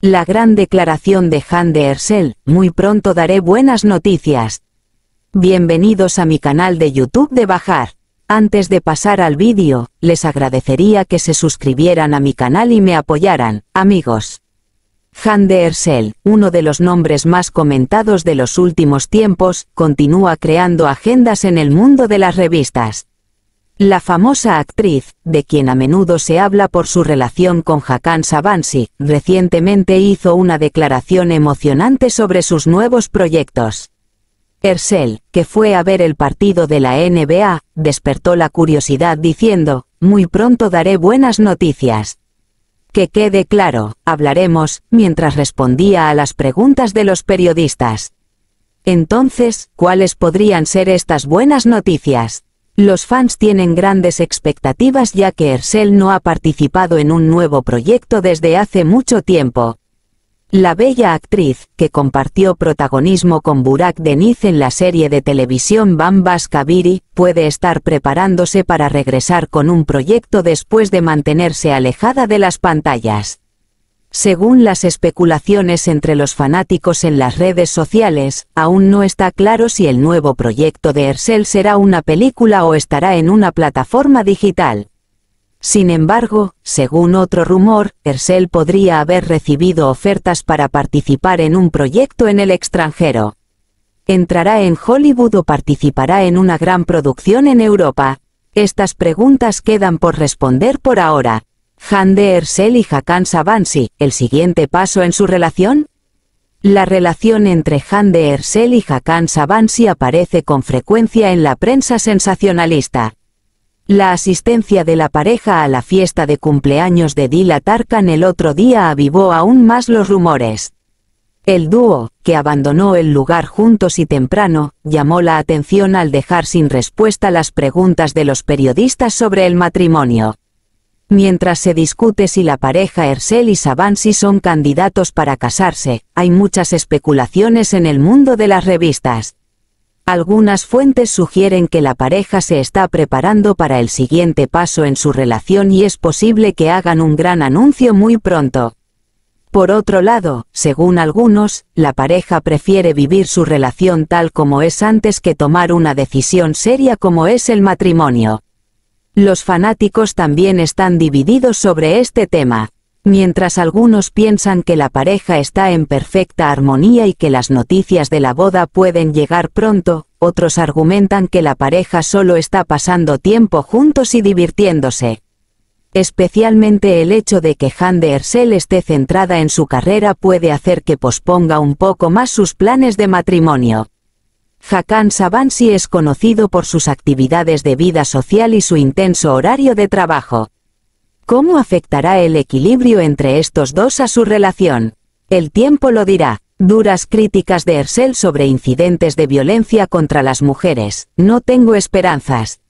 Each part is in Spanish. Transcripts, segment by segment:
La gran declaración de Han de Ersel, muy pronto daré buenas noticias. Bienvenidos a mi canal de YouTube de Bajar. Antes de pasar al vídeo, les agradecería que se suscribieran a mi canal y me apoyaran, amigos. Han de Ersel, uno de los nombres más comentados de los últimos tiempos, continúa creando agendas en el mundo de las revistas. La famosa actriz, de quien a menudo se habla por su relación con Hakan Sabansi, recientemente hizo una declaración emocionante sobre sus nuevos proyectos. Ersel, que fue a ver el partido de la NBA, despertó la curiosidad diciendo, muy pronto daré buenas noticias. Que quede claro, hablaremos, mientras respondía a las preguntas de los periodistas. Entonces, ¿cuáles podrían ser estas buenas noticias? Los fans tienen grandes expectativas ya que Ersel no ha participado en un nuevo proyecto desde hace mucho tiempo. La bella actriz, que compartió protagonismo con Burak Deniz en la serie de televisión Bambas Kabiri, puede estar preparándose para regresar con un proyecto después de mantenerse alejada de las pantallas. Según las especulaciones entre los fanáticos en las redes sociales, aún no está claro si el nuevo proyecto de Ersel será una película o estará en una plataforma digital. Sin embargo, según otro rumor, Ersel podría haber recibido ofertas para participar en un proyecto en el extranjero. ¿Entrará en Hollywood o participará en una gran producción en Europa? Estas preguntas quedan por responder por ahora. Hande Ersel y Hakan Sabansi, ¿el siguiente paso en su relación? La relación entre Hande Ersel y Hakan Sabansi aparece con frecuencia en la prensa sensacionalista. La asistencia de la pareja a la fiesta de cumpleaños de Dila Tarkan el otro día avivó aún más los rumores. El dúo, que abandonó el lugar juntos y temprano, llamó la atención al dejar sin respuesta las preguntas de los periodistas sobre el matrimonio. Mientras se discute si la pareja Ersel y Sabansi son candidatos para casarse, hay muchas especulaciones en el mundo de las revistas. Algunas fuentes sugieren que la pareja se está preparando para el siguiente paso en su relación y es posible que hagan un gran anuncio muy pronto. Por otro lado, según algunos, la pareja prefiere vivir su relación tal como es antes que tomar una decisión seria como es el matrimonio. Los fanáticos también están divididos sobre este tema. Mientras algunos piensan que la pareja está en perfecta armonía y que las noticias de la boda pueden llegar pronto, otros argumentan que la pareja solo está pasando tiempo juntos y divirtiéndose. Especialmente el hecho de que Han de Ersel esté centrada en su carrera puede hacer que posponga un poco más sus planes de matrimonio. Hakan Sabansi es conocido por sus actividades de vida social y su intenso horario de trabajo. ¿Cómo afectará el equilibrio entre estos dos a su relación? El tiempo lo dirá. Duras críticas de Ersel sobre incidentes de violencia contra las mujeres. No tengo esperanzas.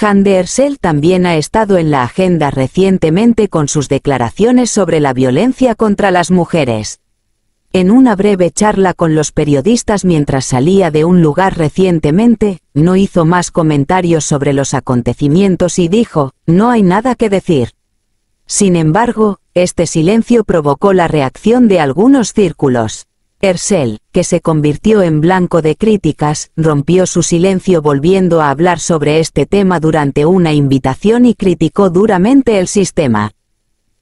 Han de Ersel también ha estado en la agenda recientemente con sus declaraciones sobre la violencia contra las mujeres. En una breve charla con los periodistas mientras salía de un lugar recientemente, no hizo más comentarios sobre los acontecimientos y dijo, no hay nada que decir. Sin embargo, este silencio provocó la reacción de algunos círculos. Ersel, que se convirtió en blanco de críticas, rompió su silencio volviendo a hablar sobre este tema durante una invitación y criticó duramente el sistema.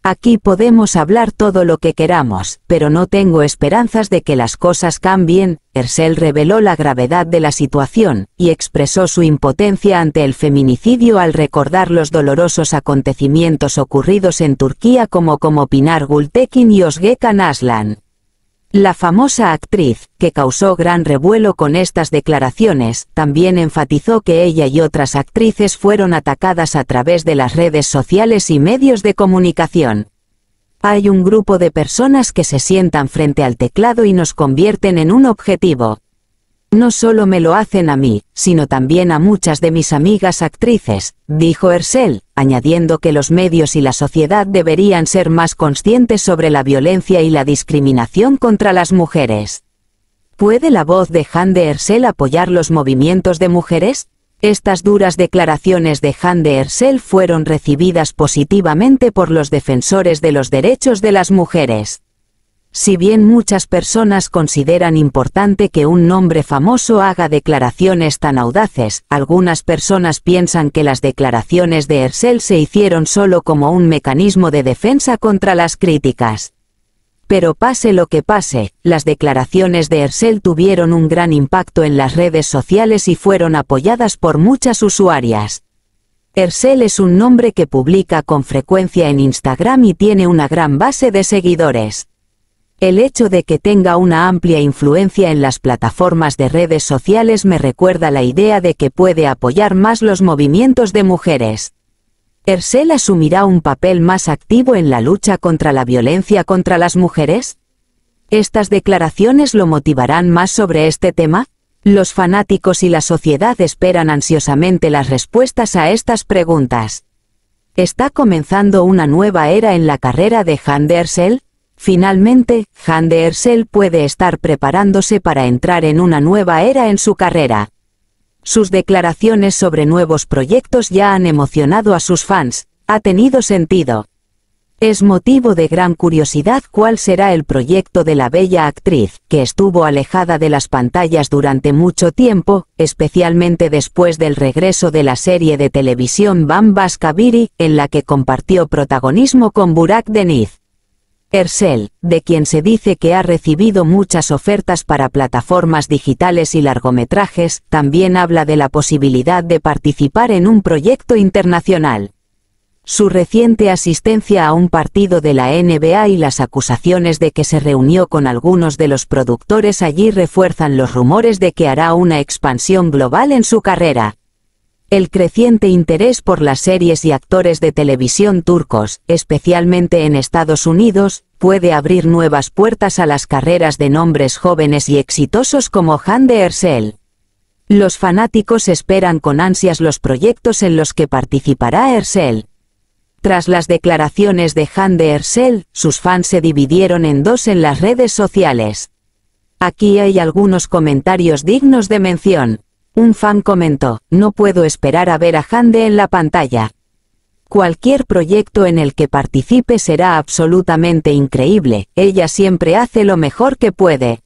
Aquí podemos hablar todo lo que queramos, pero no tengo esperanzas de que las cosas cambien. Ersel reveló la gravedad de la situación, y expresó su impotencia ante el feminicidio al recordar los dolorosos acontecimientos ocurridos en Turquía como como Pinar Gultekin y Osgekan Aslan. La famosa actriz, que causó gran revuelo con estas declaraciones, también enfatizó que ella y otras actrices fueron atacadas a través de las redes sociales y medios de comunicación. Hay un grupo de personas que se sientan frente al teclado y nos convierten en un objetivo. No solo me lo hacen a mí, sino también a muchas de mis amigas actrices, dijo Ersel, añadiendo que los medios y la sociedad deberían ser más conscientes sobre la violencia y la discriminación contra las mujeres. ¿Puede la voz de Han de Ersel apoyar los movimientos de mujeres? Estas duras declaraciones de Han de Ersel fueron recibidas positivamente por los defensores de los derechos de las mujeres. Si bien muchas personas consideran importante que un nombre famoso haga declaraciones tan audaces, algunas personas piensan que las declaraciones de Ersel se hicieron solo como un mecanismo de defensa contra las críticas. Pero pase lo que pase, las declaraciones de Ersel tuvieron un gran impacto en las redes sociales y fueron apoyadas por muchas usuarias. Ersel es un nombre que publica con frecuencia en Instagram y tiene una gran base de seguidores. El hecho de que tenga una amplia influencia en las plataformas de redes sociales me recuerda la idea de que puede apoyar más los movimientos de mujeres. ¿Ersel asumirá un papel más activo en la lucha contra la violencia contra las mujeres? ¿Estas declaraciones lo motivarán más sobre este tema? Los fanáticos y la sociedad esperan ansiosamente las respuestas a estas preguntas. ¿Está comenzando una nueva era en la carrera de Han de Ersel? Finalmente, Han de Ersel puede estar preparándose para entrar en una nueva era en su carrera. Sus declaraciones sobre nuevos proyectos ya han emocionado a sus fans, ha tenido sentido. Es motivo de gran curiosidad cuál será el proyecto de la bella actriz, que estuvo alejada de las pantallas durante mucho tiempo, especialmente después del regreso de la serie de televisión Bambas Kabiri, en la que compartió protagonismo con Burak Deniz. Ersel, de quien se dice que ha recibido muchas ofertas para plataformas digitales y largometrajes, también habla de la posibilidad de participar en un proyecto internacional. Su reciente asistencia a un partido de la NBA y las acusaciones de que se reunió con algunos de los productores allí refuerzan los rumores de que hará una expansión global en su carrera. El creciente interés por las series y actores de televisión turcos, especialmente en Estados Unidos, puede abrir nuevas puertas a las carreras de nombres jóvenes y exitosos como Hande Ersel. Los fanáticos esperan con ansias los proyectos en los que participará Ersel. Tras las declaraciones de Hande Ersel, sus fans se dividieron en dos en las redes sociales. Aquí hay algunos comentarios dignos de mención. Un fan comentó, no puedo esperar a ver a Hande en la pantalla. Cualquier proyecto en el que participe será absolutamente increíble, ella siempre hace lo mejor que puede.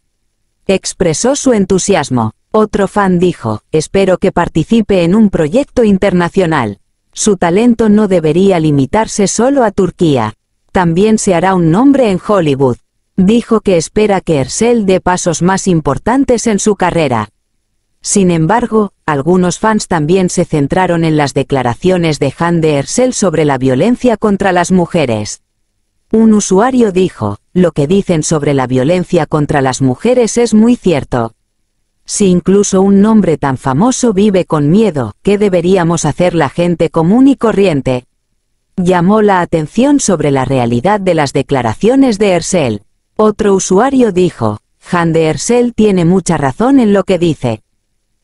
Expresó su entusiasmo. Otro fan dijo, espero que participe en un proyecto internacional. Su talento no debería limitarse solo a Turquía. También se hará un nombre en Hollywood. Dijo que espera que Ersel dé pasos más importantes en su carrera. Sin embargo, algunos fans también se centraron en las declaraciones de Han de Ersel sobre la violencia contra las mujeres. Un usuario dijo, lo que dicen sobre la violencia contra las mujeres es muy cierto. Si incluso un nombre tan famoso vive con miedo, ¿qué deberíamos hacer la gente común y corriente? Llamó la atención sobre la realidad de las declaraciones de Ersel. Otro usuario dijo, Han de Ersel tiene mucha razón en lo que dice.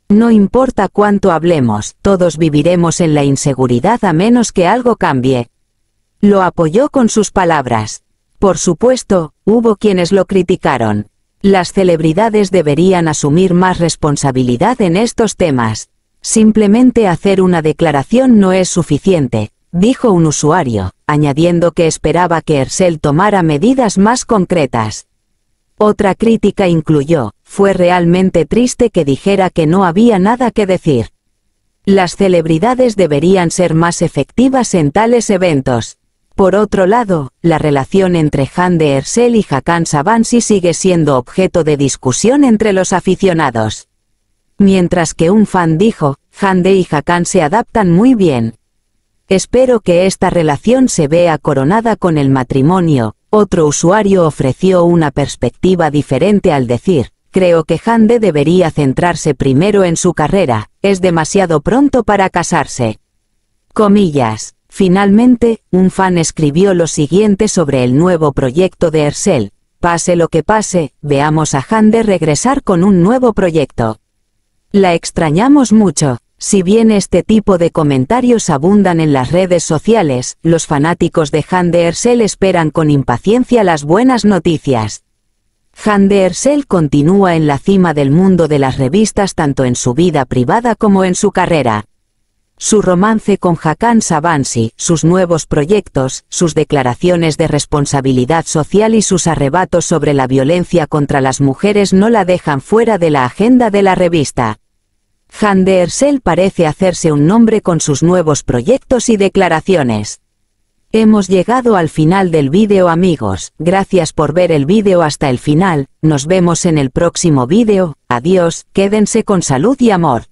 No importa cuánto hablemos, todos viviremos en la inseguridad a menos que algo cambie. Lo apoyó con sus palabras. Por supuesto, hubo quienes lo criticaron. Las celebridades deberían asumir más responsabilidad en estos temas. Simplemente hacer una declaración no es suficiente, dijo un usuario, añadiendo que esperaba que Ersel tomara medidas más concretas. Otra crítica incluyó, fue realmente triste que dijera que no había nada que decir. Las celebridades deberían ser más efectivas en tales eventos. Por otro lado, la relación entre Han de Ersel y Hakan Sabansi sigue siendo objeto de discusión entre los aficionados. Mientras que un fan dijo, Hande y Hakan se adaptan muy bien. Espero que esta relación se vea coronada con el matrimonio, otro usuario ofreció una perspectiva diferente al decir, creo que Hande debería centrarse primero en su carrera, es demasiado pronto para casarse. Comillas. Finalmente, un fan escribió lo siguiente sobre el nuevo proyecto de Ersel. Pase lo que pase, veamos a Hande regresar con un nuevo proyecto. La extrañamos mucho, si bien este tipo de comentarios abundan en las redes sociales, los fanáticos de Han de Ersel esperan con impaciencia las buenas noticias. Han de Ersel continúa en la cima del mundo de las revistas tanto en su vida privada como en su carrera. su romance con Hakan Sabansi, sus nuevos proyectos, sus declaraciones de responsabilidad social y sus arrebatos sobre la violencia contra las mujeres no la dejan fuera de la agenda de la revista. Ersel parece hacerse un nombre con sus nuevos proyectos y declaraciones. Hemos llegado al final del vídeo amigos, gracias por ver el vídeo hasta el final, nos vemos en el próximo vídeo, adiós, quédense con salud y amor.